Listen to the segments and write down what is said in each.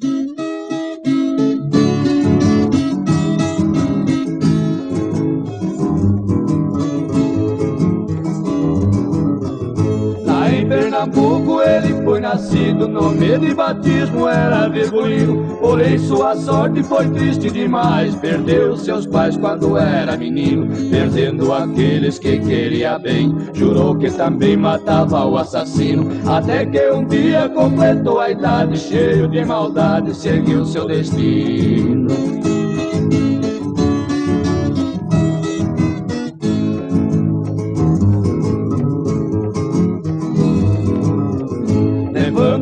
Thank you. Pernambuco ele foi nascido, nome de batismo era Virgulino. Porém sua sorte foi triste demais, perdeu seus pais quando era menino. Perdendo aqueles que queria bem, jurou que também matava o assassino. Até que um dia completou a idade, cheio de maldade, seguiu seu destino.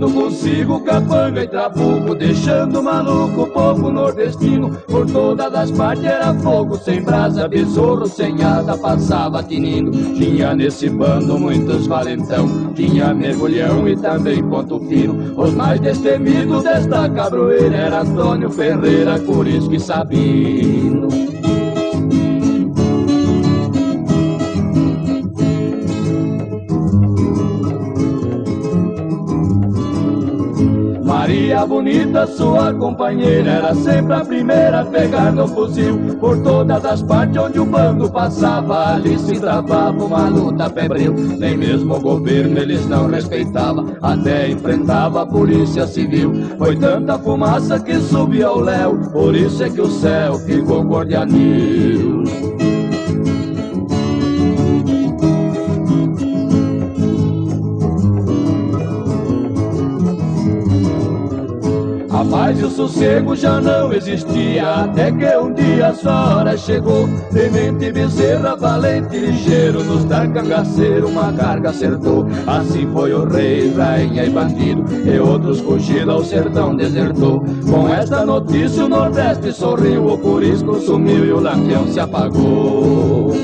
Levando consigo capanga e trabuco Deixando maluco o povo nordestino Por todas as partes era fogo Sem brasa, besouro, sem asa Passava tinindo Tinha nesse bando muitos valentão Tinha mergulhão e também ponto fino. Os mais destemidos desta cabroeira Era Antônio Ferreira, Curisco e Sabino Maria bonita, sua companheira, era sempre a primeira a pegar no fuzil. Por todas as partes onde o bando passava, ali se travava uma luta febril. Nem mesmo o governo eles não respeitavam, até enfrentava a polícia civil. Foi tanta fumaça que subia ao léu, por isso é que o céu ficou cor paz e o sossego já não existia Até que um dia a sua hora chegou. Temente Bezerra, valente ligeiro Nos dar cangaceiro uma carga acertou. Assim foi o rei, rainha e bandido E outros fugiram ao sertão desertou. Com esta notícia o Nordeste sorriu O Curisco sumiu e o Lampião se apagou